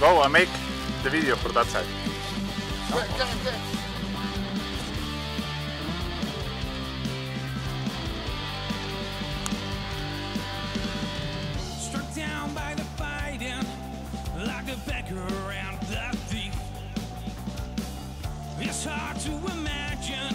Go, I make the video for that side. Struck down by the fighting, like a beggar around the thief. It's hard to imagine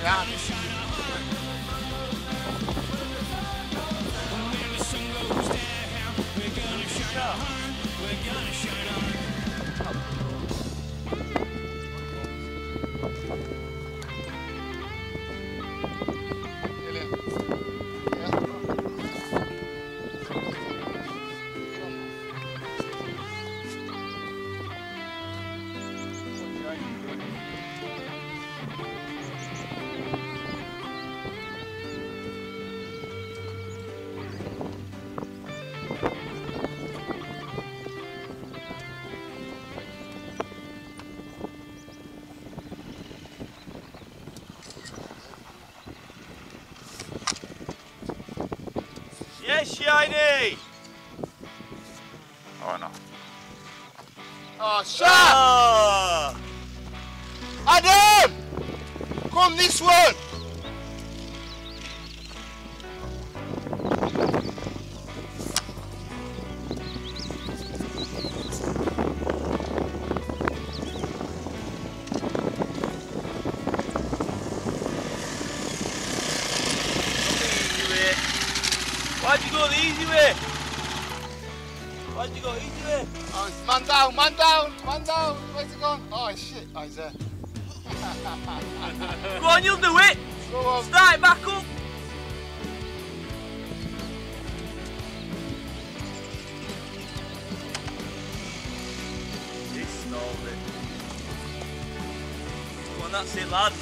Down, Yes, Shiny! Oh no. Oh, shut Ah! Adam! Come this one! Why'd you go the easy way? Why'd you go easy way? Oh, man down, man down, man down. Where's it gone? Oh, shit. Oh, he's there. Go on, you'll do it! Go on. Start it back up! He stalled it. Come on, that's it, lad.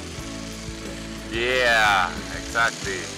Yeah, exactly.